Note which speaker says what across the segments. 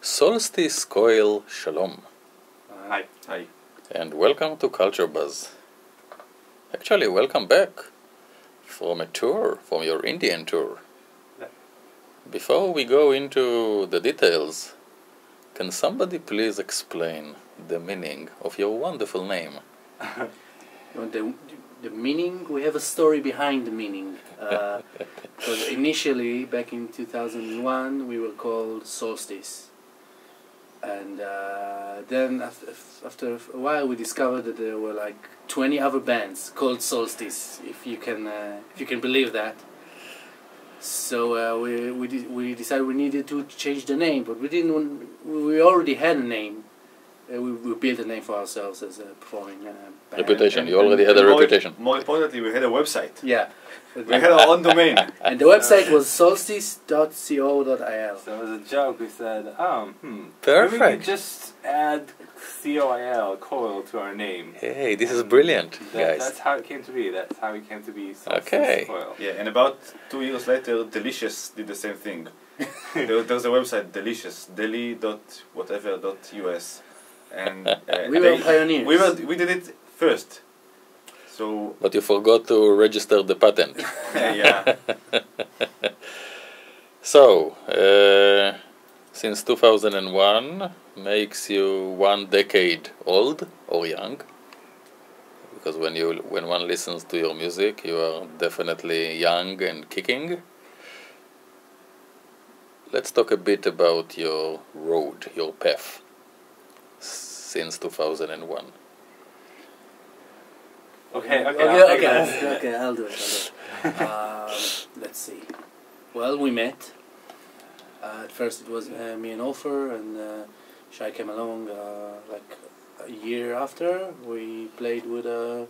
Speaker 1: Solstice Coil Shalom,
Speaker 2: Hi.
Speaker 3: Hi.
Speaker 1: and welcome to Culture Buzz. Actually, welcome back from a tour, from your Indian tour. Before we go into the details, can somebody please explain the meaning of your wonderful name?
Speaker 4: The, the meaning? We have a story behind the meaning. Uh, Because initially, back in 2001, we were called Solstice. And uh, then after, after a while, we discovered that there were like 20 other bands called Solstice, if you can, uh, if you can believe that. So uh, we we, we decided we needed to change the name, but we didn't. We already had a name. Uh, we, we built a name for ourselves as a performing uh, band.
Speaker 1: Reputation. You already had a
Speaker 3: more,
Speaker 1: reputation.
Speaker 3: More importantly, we had a website.
Speaker 4: Yeah.
Speaker 3: We had our own domain.
Speaker 4: and the website was solstice.co.il.
Speaker 2: So it was a joke. We said, um, hmm. Maybe we
Speaker 1: Perfect.
Speaker 2: could just add C-O-I-L, coil, to our name.
Speaker 1: Hey, this is brilliant,
Speaker 2: That,
Speaker 1: guys.
Speaker 2: That's how it came to be. That's how it came to be. Solstice
Speaker 1: Okay.
Speaker 2: Coil.
Speaker 3: Yeah, and about two years later, Delicious did the same thing. there, there was a website, Delicious, deli dot whatever dot us, and uh,
Speaker 4: We were
Speaker 3: they-
Speaker 4: pioneers.
Speaker 3: We were we did it first. So
Speaker 1: But you forgot to register the patent.
Speaker 3: yeah,
Speaker 1: So, uh, since 2001 makes you one decade old or young, because when you when one listens to your music, you are definitely young and kicking. Let's talk a bit about your road, your path, since 2001.
Speaker 2: Okay, okay,
Speaker 4: okay,
Speaker 2: I'll take
Speaker 4: okay,
Speaker 2: that.
Speaker 4: okay, I'll do it. I'll do it. um, let's see. Well, we met. Uh, at first, it was uh, me and Opher, and uh, Shai came along uh, like a year after. We played with a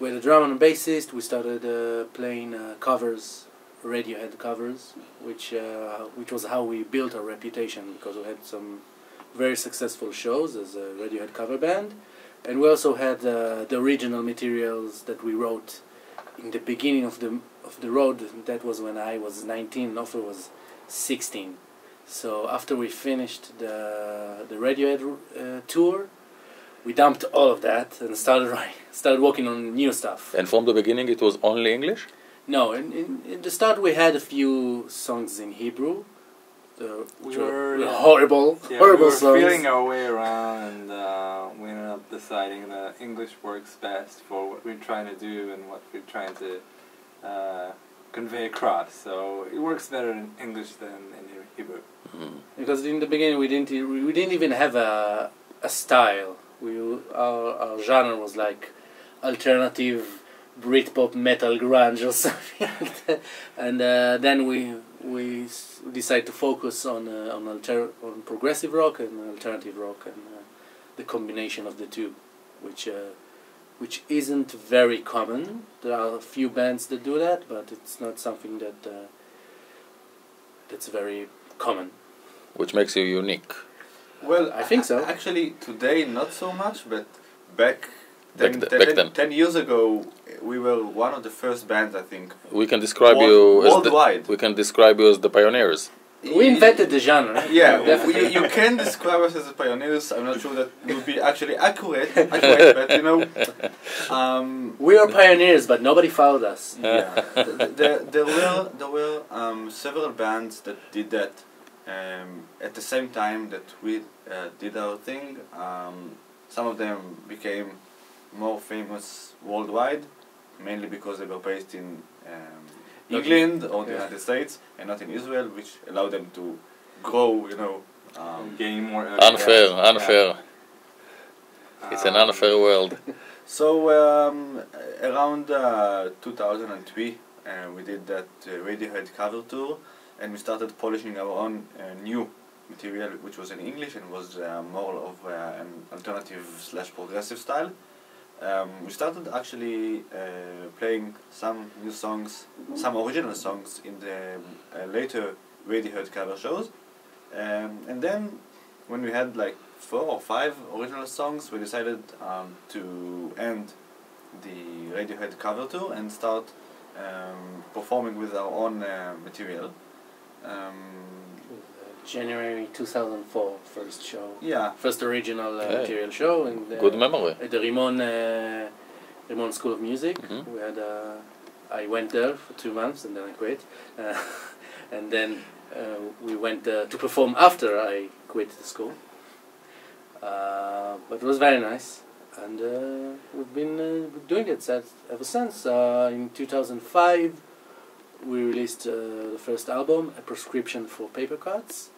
Speaker 4: with a drummer and bassist. We started uh, playing uh, covers, Radiohead covers, which uh, which was how we built our reputation because we had some very successful shows as a Radiohead cover band. And we also had uh, the original materials that we wrote in the beginning of the of the road. That was when I was 19, Opher was 16. So after we finished the the Radiohead uh, tour, we dumped all of that and started writing, started working on new stuff.
Speaker 1: And from the beginning, it was only English.
Speaker 4: No, in, in, in the start we had a few songs in Hebrew. Uh,
Speaker 2: We
Speaker 4: were,
Speaker 2: were-
Speaker 4: horrible,
Speaker 2: Yeah,
Speaker 4: horrible
Speaker 2: we were
Speaker 4: songs.
Speaker 2: feeling our way around, and uh, we ended up deciding that English works best for what we're trying to do and what we're trying to uh, convey across. So it works better in English than in Hebrew.
Speaker 1: Mm.
Speaker 4: because in the beginning we didn't we we didn't even have a a style. We our, our genre was like alternative Britpop metal grunge or something like. And uh, then we we s- decided to focus on uh, on alter on progressive rock and alternative rock and uh, the combination of the two, which uh, which isn't very common. There are a few bands that do that, but it's not something that uh, that's very common.
Speaker 1: Which makes you unique.
Speaker 3: well,
Speaker 4: I think so.
Speaker 3: Actually, today not so much, but back.
Speaker 1: Back
Speaker 3: 10,
Speaker 1: th-
Speaker 3: 10
Speaker 1: back then.
Speaker 3: 10 years ago, we were one of the first bands, I think.
Speaker 1: We can describe
Speaker 3: World-
Speaker 1: you as the,
Speaker 3: worldwide.
Speaker 1: we can describe you as the pioneers.
Speaker 4: We invented the genre.
Speaker 3: Yeah,
Speaker 4: definitely.
Speaker 3: we, you can describe us as the pioneers. I'm not sure that would be actually accurate, accurate but you know, um,
Speaker 4: We are pioneers, but nobody followed us.
Speaker 3: yeah, th- th- there, there were there were um, several bands that did that um, at the same time that we uh, did our thing. Um, some of them became more famous worldwide, mainly because they were based in um, England or the
Speaker 4: Yeah.
Speaker 3: United States and not in Israel, which allowed them to grow. You know. Um,
Speaker 2: Gain more.
Speaker 1: Unfair,
Speaker 2: yeah.
Speaker 1: unfair. It's an
Speaker 2: Um,
Speaker 1: unfair world.
Speaker 3: So um, around uh, 2003, uh, we did that uh, Radiohead cover tour, and we started polishing our own uh, new material, which was in English and was uh, more of uh, an alternative slash progressive style. Um, we started actually uh, playing some new songs, some original songs in the uh, later Radiohead cover shows, um, and then when we had like four or five original songs, we decided um, to end the Radiohead cover tour and start um, performing with our own uh, material.
Speaker 4: January 2004, first show.
Speaker 3: Yeah.
Speaker 4: First original uh,
Speaker 1: Hey.
Speaker 4: material show. And, uh,
Speaker 1: Good memory.
Speaker 4: At the Rimon, uh, Rimon School of Music.
Speaker 1: Mhm.
Speaker 4: We had, uh, I went there for two months and then I quit. Uh, and then uh, we went uh, to perform after I quit the school. Uh, but it was very nice. And uh, we've been uh, doing it since- ever since. Uh, in 2005, we released uh, the first album, A Prescription for Paper Cuts,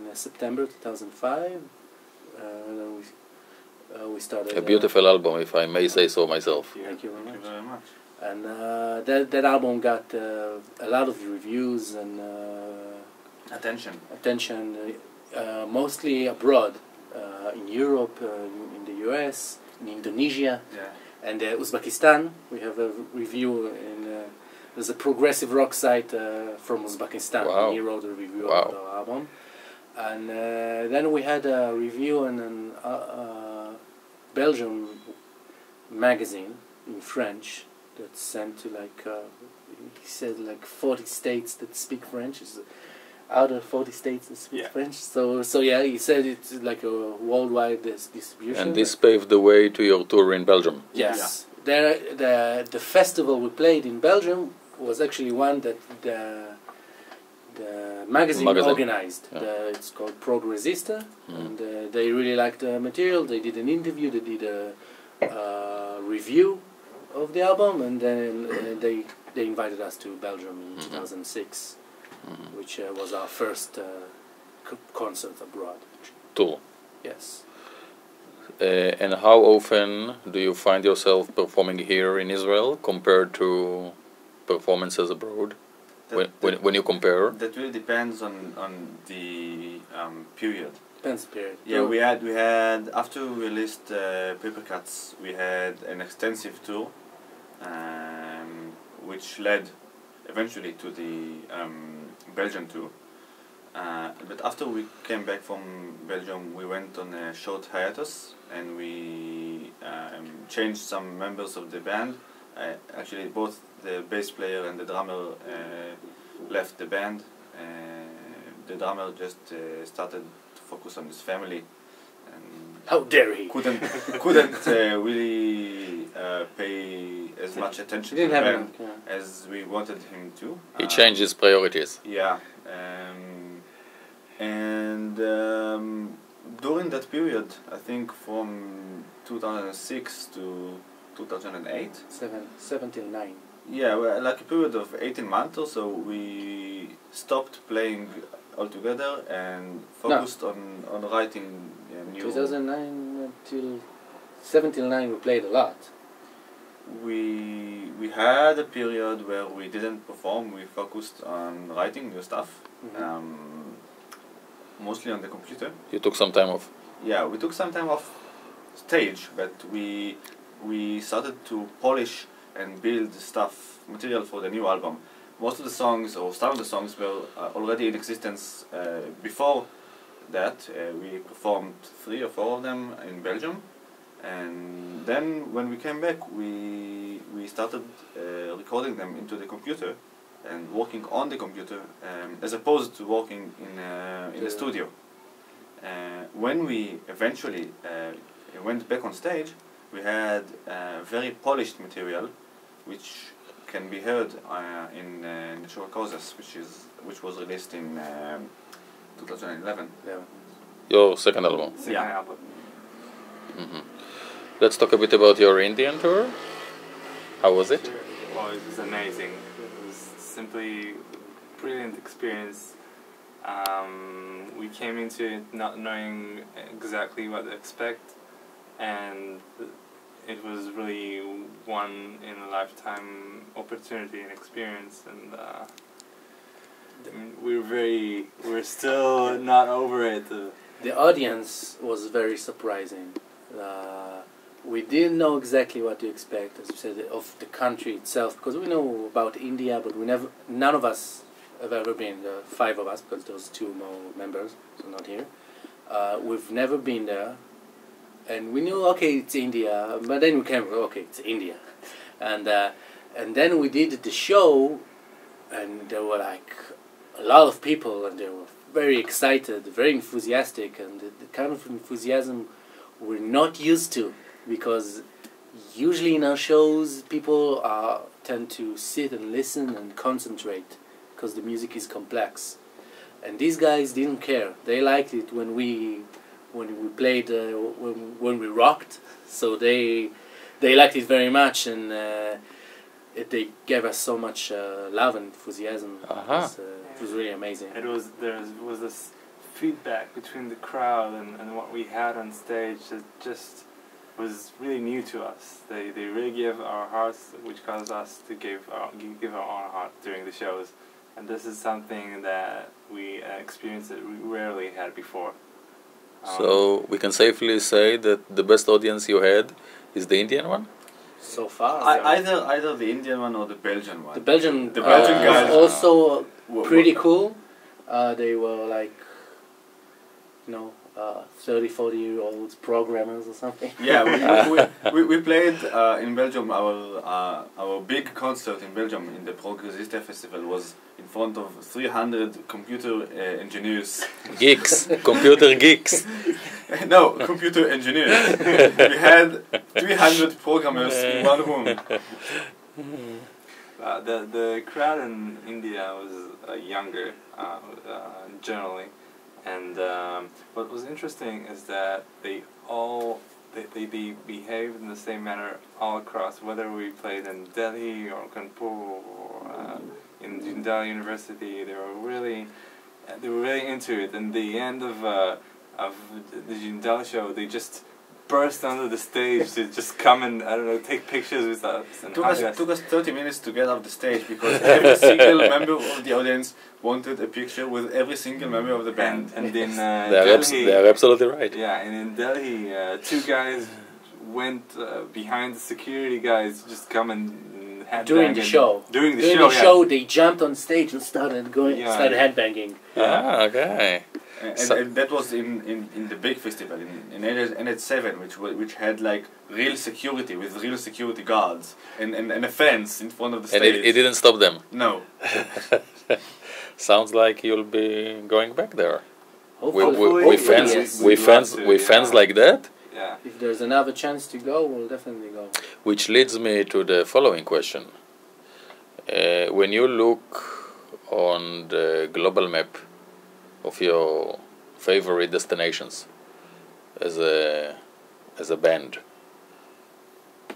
Speaker 4: in uh, September 2005. Uh, we, uh, we started.
Speaker 1: A beautiful album, if I may say so myself.
Speaker 4: Uh, thank you very
Speaker 3: Thank you
Speaker 4: much.
Speaker 3: very much.
Speaker 4: And uh, that that album got uh, a lot of reviews and uh,
Speaker 3: Attention.
Speaker 4: attention, uh, uh, mostly abroad, uh, in Europe, uh, in, in the US, in Indonesia,
Speaker 3: Yeah.
Speaker 4: and uh, Uzbekistan. We have a review in. Uh, there's a progressive rock site uh, from Uzbekistan.
Speaker 1: Wow.
Speaker 4: He wrote a review
Speaker 1: Wow.
Speaker 4: of the album, and uh, then we had a review in an uh, uh, Belgium magazine in French that sent to like uh, he said like 40 states that speak French. Is out of 40 states that speak
Speaker 2: Yeah.
Speaker 4: French. So so yeah, he said it's like a worldwide dis- distribution.
Speaker 1: And this paved the way to your tour in Belgium.
Speaker 4: Yes. There, the the festival we played in Belgium was actually one that the the magazine,
Speaker 1: Magazine.
Speaker 4: organized.
Speaker 1: Yeah.
Speaker 4: The, it's called Prog-Résiste,
Speaker 1: Mm.
Speaker 4: and uh, they really liked the material. They did an interview. They did a uh, review of the album, and then uh, they they invited us to Belgium in
Speaker 1: Mhm.
Speaker 4: 2006,
Speaker 1: Mhm.
Speaker 4: which uh, was our first uh, co- concert abroad.
Speaker 1: Tour.
Speaker 4: Yes.
Speaker 1: Uh, and how often do you find yourself performing here in Israel compared to performances abroad?
Speaker 3: That,
Speaker 1: When, when, when you compare?
Speaker 3: that really depends on on the um, period.
Speaker 4: Depends period.
Speaker 3: Yeah, we had we had after we released uh, Paper Cuts, we had an extensive tour, um, which led eventually to the um, Belgian tour. Uh, but after we came back from Belgium, we went on a short hiatus and we um, changed some members of the band. Uh, actually, both the bass player and the drummer uh, left the band. Uh, the drummer just uh, started to focus on his family and
Speaker 4: How dare he?
Speaker 3: couldn't couldn't uh, really uh, pay as much attention to
Speaker 4: didn't
Speaker 3: the band
Speaker 4: enough. Yeah.
Speaker 3: as we wanted him to.
Speaker 1: He
Speaker 3: Uh,
Speaker 1: changed his priorities.
Speaker 3: Yeah, um, and um, during that period, I think from 2006 to 2008.
Speaker 4: Seven, seven till nine.
Speaker 3: Yeah, well, like a period of 18 months or so, we stopped playing altogether and focused on, on writing uh, new.
Speaker 4: 2009 till seven till nine we played a lot.
Speaker 3: We we had a period where we didn't perform. We focused on writing new stuff,
Speaker 4: Mhm.
Speaker 3: um, mostly on the computer.
Speaker 1: You took some time off.
Speaker 3: Yeah, we took some time off stage, but we we started to polish and build stuff material for the new album. Most of the songs, or some of the songs, were uh, already in existence uh, before that. Uh, we performed three or four of them in Belgium, and then when we came back, we we started uh, recording them into the computer and working on the computer, um, as opposed to working in uh, in the
Speaker 4: Yeah.
Speaker 3: studio. Uh, when we eventually uh, went back on stage, we had uh, very polished material, which can be heard uh, in uh, Natural Causes, which is which was released in um, 2011.
Speaker 4: Yeah.
Speaker 1: Your second album.
Speaker 2: Second
Speaker 3: Yeah.
Speaker 2: album.
Speaker 1: hmm Let's talk a bit about your Indian tour. How was it?
Speaker 2: Well, it was amazing. It was simply a brilliant experience. Um, we came into it not knowing exactly what to expect, and it was really one in a lifetime opportunity and experience. And uh, were very, we're still not over it.
Speaker 4: The audience was very surprising. Uh, we didn't know exactly what to expect, as you said, of the country itself, because we know about India, but we never, none of us have ever been. The five of us, because there's two more members, so not here. Uh, we've never been there, and we knew okay, it's India, but then we came, okay, it's India, and uh, and then we did the show, and there were like a lot of people, and they were very excited, very enthusiastic, and the, the kind of enthusiasm we're not used to because usually in our shows people uh, tend to sit and listen and concentrate because the music is complex. And these guys didn't care. They liked it when we when we played uh, when, when we rocked so they they liked it very much and uh, it, they gave us so much uh, love and enthusiasm
Speaker 1: Uh-huh.
Speaker 4: it, was, uh, it was really amazing
Speaker 2: It was there was this feedback between the crowd and, and what we had on stage that just was really new to us. They they really gave our hearts, which caused us to give our give our own heart during the shows, and this is something that we uh, experienced that we rarely had before.
Speaker 1: So we can safely say that the best audience you had is the Indian one.
Speaker 4: so far
Speaker 3: I, either either the Indian one or the Belgian one.
Speaker 4: the Belgian
Speaker 3: The Belgian
Speaker 4: uh,
Speaker 3: guys-
Speaker 4: was also
Speaker 3: Wha-
Speaker 4: pretty cool. Uh, they were like, you know, uh, 30, 40 year old programmers or something.
Speaker 3: Yeah, we, we, we, we played uh, in Belgium. Our uh, our big concert in Belgium in the Prog-Résiste Festival was in front of 300 computer uh, engineers.
Speaker 1: Geeks, computer geeks.
Speaker 3: no, computer engineers. we had 300 programmers in one room.
Speaker 2: Uh, the the crowd in India was uh, younger, uh, uh, generally, and um, what was interesting is that they all they, they, behaved in the same manner all across, whether we played in Delhi or Kanpur or uh, in Jindal University. They were really they were really into it. And the end of uh, of the Jindal show, they just burst onto the stage to just come and I don't know take pictures with us and
Speaker 3: took us
Speaker 2: us.
Speaker 3: took us 30 minutes to get off the stage because every single member of the audience wanted a picture with every single member of the band.
Speaker 2: And, and in uh,
Speaker 1: They are, abs-
Speaker 2: Delhi,
Speaker 1: they are absolutely right.
Speaker 2: yeah, and in Delhi, uh, two guys went uh, behind the security guys, just come and headbang
Speaker 4: During the show.
Speaker 2: During the
Speaker 4: During
Speaker 2: show,
Speaker 4: the
Speaker 2: yeah.
Speaker 4: show, they jumped on stage and started going,
Speaker 2: Yeah,
Speaker 4: started
Speaker 2: yeah.
Speaker 4: headbanging.
Speaker 1: Ah, okay.
Speaker 3: And,
Speaker 1: So-
Speaker 3: and that was in, in, in the big festival in, in NH- NH7, which wa- which had like real security with real security guards and, and, and a fence in front of the
Speaker 1: And
Speaker 3: stage.
Speaker 1: it, it didn't stop them.
Speaker 3: no,
Speaker 1: Sounds like you'll be going back there.
Speaker 4: Hopefully,
Speaker 1: we, we
Speaker 2: Hopefully,
Speaker 1: fans,
Speaker 4: yes.
Speaker 1: we
Speaker 2: We'd
Speaker 1: fans,
Speaker 2: to,
Speaker 1: we
Speaker 2: yeah.
Speaker 1: fans like that.
Speaker 2: Yeah.
Speaker 4: If there's another chance to go, we'll definitely go.
Speaker 1: Which leads me to the following question. Uh, when you look on the global map of your favorite destinations as a as a band,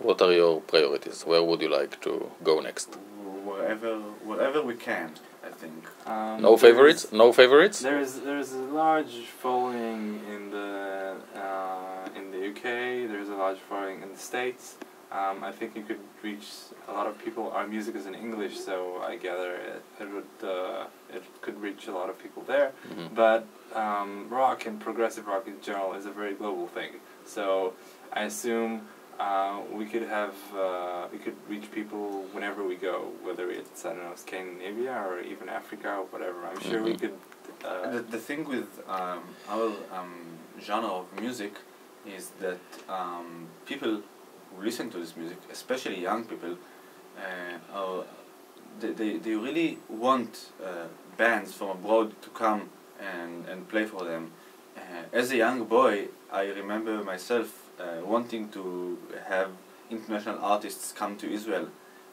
Speaker 1: what are your priorities? Where would you like to go next?
Speaker 3: wherever wherever we can, I think.
Speaker 2: Um,
Speaker 1: No
Speaker 2: there's-
Speaker 1: favorites? No favorites?
Speaker 2: There's there's a large following in the uh, in the UK. There's a large following in the States. Um, I think you could reach a lot of people. Our music is in English, so I gather it, it would uh, it could reach a lot of people there.
Speaker 1: Mhm.
Speaker 2: But um, rock and progressive rock in general is a very global thing. So I assume uh, we could have uh, we could reach people whenever we go, whether it's I don't know Scandinavia or even Africa or whatever. I'm sure we
Speaker 1: Mhm.
Speaker 2: could. Uh,
Speaker 3: the, the thing with um, our um, genre of music is that um, people listen to this music, especially young people, uh, are, they, they, they really want uh, bands from abroad to come and, and play for them. Uh, as a young boy, I remember myself uh, wanting to have international artists come to Israel,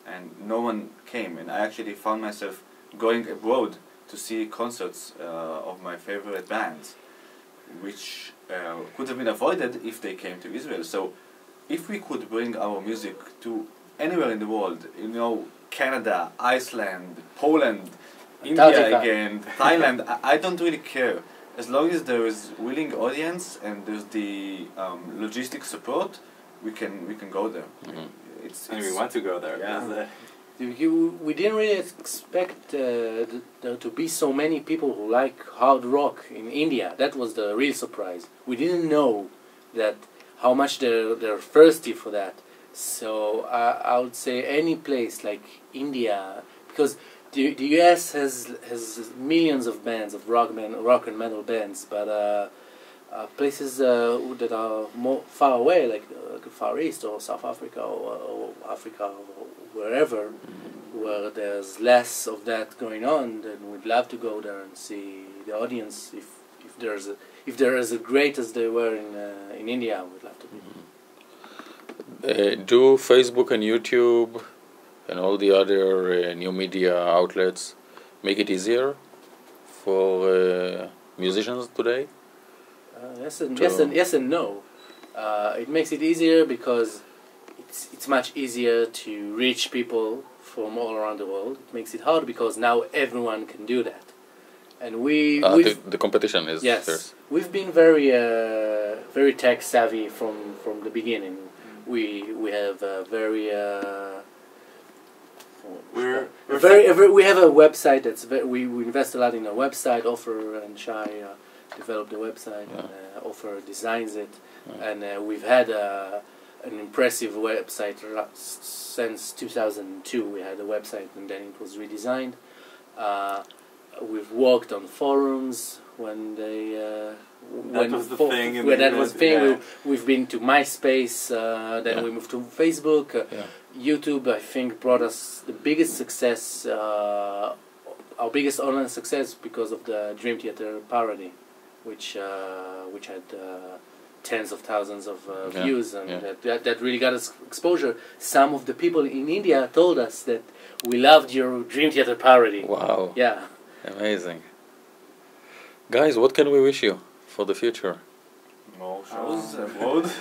Speaker 3: and no one came. And I actually found myself going abroad to see concerts uh, of my favorite bands, which uh, could have been avoided if they came to Israel. So, if we could bring our music to anywhere in the world, you know, Canada, Iceland, Poland, India
Speaker 4: Antarctica.
Speaker 3: again, Thailand, I, I don't really care. As long as there is willing audience and there's the um, logistic support, we can we can go there.
Speaker 1: Mhm.
Speaker 3: It's,
Speaker 2: and we want to go there.
Speaker 3: Yeah.
Speaker 4: You- you- we didn't really expect uh, th- there to be so many people who like hard rock in India. That was the real surprise. We didn't know that how much they're they're thirsty for that. So I I would say any place like India, because the the US has has millions of bands of rock band, rock and metal bands, but uh, uh, places uh, that are more far away, like uh, like Far East or South Africa or, or Africa or wherever, where there's less of that going on, then we'd love to go there and see the audience. If if there's a, if they're as great as they were in uh, in India, we'd love to be.
Speaker 1: Uh, do Facebook and YouTube and all the other uh, new media outlets make it easier for uh, musicians today?
Speaker 4: Uh, yes and
Speaker 1: To-
Speaker 4: yes and yes and no. Uh, it makes it easier because it's it's much easier to reach people from all around the world. It makes it hard because now everyone can do that, and we
Speaker 1: Uh, the, the competition is
Speaker 4: yes
Speaker 1: fierce.
Speaker 4: we've been very uh, very tech savvy from from the beginning. We we have a very. Uh,
Speaker 2: We're, we're
Speaker 4: very, very, we have a website that's very, we, we invest a lot in a website. Opher and Shai uh, developed the website, and uh, Opher designs it,
Speaker 1: Yeah.
Speaker 4: and uh, we've had uh, an impressive website since 2002. We had a website, and then it was redesigned. Uh, we've worked on forums when they. Uh, when
Speaker 2: was the
Speaker 4: fo-
Speaker 2: thing in
Speaker 4: when
Speaker 2: the
Speaker 4: that was
Speaker 2: internet,
Speaker 4: thing,
Speaker 2: yeah.
Speaker 4: we, we've been to MySpace. Uh, then
Speaker 1: Yeah.
Speaker 4: we moved to Facebook. Uh,
Speaker 1: Yeah.
Speaker 4: YouTube, I think, brought us the biggest success, uh, our biggest online success because of the Dream Theater parody, which uh, which had uh, tens of thousands of uh,
Speaker 1: Yeah,
Speaker 4: views, and
Speaker 1: yeah.
Speaker 4: that, that that really got us exposure. Some of the people in India told us that we loved your Dream Theater parody.
Speaker 1: Wow,
Speaker 4: Yeah,
Speaker 1: amazing. Guys, what can we wish you for the future?
Speaker 3: More shows
Speaker 2: Um,
Speaker 3: abroad.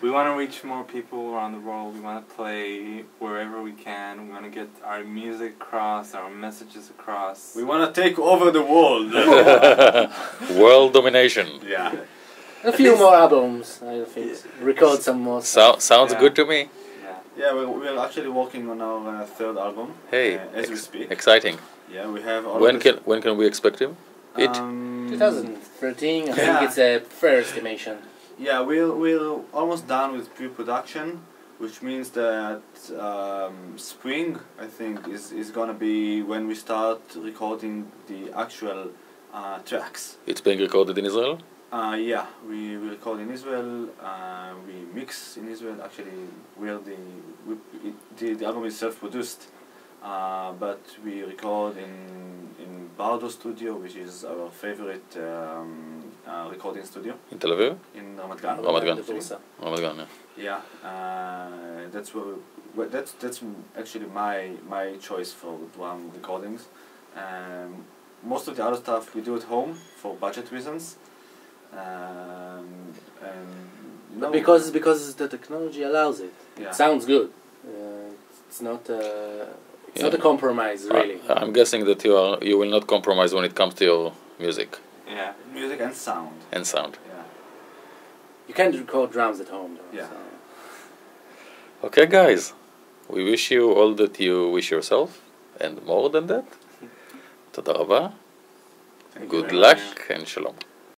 Speaker 2: We want to reach more people around the world. We want to play wherever we can. We want to get our music across, our messages across.
Speaker 3: we want to take over the world.
Speaker 1: World domination.
Speaker 3: yeah.
Speaker 4: a few more albums, I think. Record some more.
Speaker 1: So, sounds
Speaker 2: Yeah.
Speaker 1: good to me.
Speaker 2: yeah.
Speaker 3: Yeah, we're, we're actually working on our uh, third album.
Speaker 1: Hey,
Speaker 3: uh, as we speak.
Speaker 1: exciting.
Speaker 3: Yeah, we have all
Speaker 1: When can when can we expect him? it?
Speaker 3: Um,
Speaker 4: 2013, I think it's a fair estimation.
Speaker 3: Yeah, we're we're almost done with pre-production, which means that um, spring I think is is gonna be when we start recording the actual uh, tracks.
Speaker 1: It's being recorded in Israel.
Speaker 3: Uh, yeah, we, we record in Israel. Uh, we mix in Israel. Actually, we're the we, it, the, the album is self-produced, uh, but we record in in Bardo Studio, which is our favorite um, uh, recording studio
Speaker 1: In Tel Aviv?
Speaker 3: in Ramat Gan.
Speaker 1: Ramat Gan. Ramat Gan, yeah.
Speaker 3: Yeah, uh, that's where, where that's that's actually my my choice for drum recordings. Um, most of the other stuff we do at home for budget reasons. Um, and you know,
Speaker 4: But because because the technology allows it.
Speaker 3: yeah,
Speaker 4: It sounds good. Uh, it's not uh, it's not a
Speaker 1: Yeah.
Speaker 4: compromise really.
Speaker 1: I, I'm guessing that you are you will not compromise when it comes to your music
Speaker 2: Yeah.
Speaker 3: music and sound.
Speaker 1: and sound.
Speaker 3: Yeah,
Speaker 4: you can't record drums at home though.
Speaker 3: Yeah.
Speaker 4: so.
Speaker 1: Okay, guys, we wish you all that you wish yourself and more than that. תודה רבה.
Speaker 3: Thank you
Speaker 1: Good
Speaker 3: very
Speaker 1: luck
Speaker 3: much.
Speaker 1: and shalom.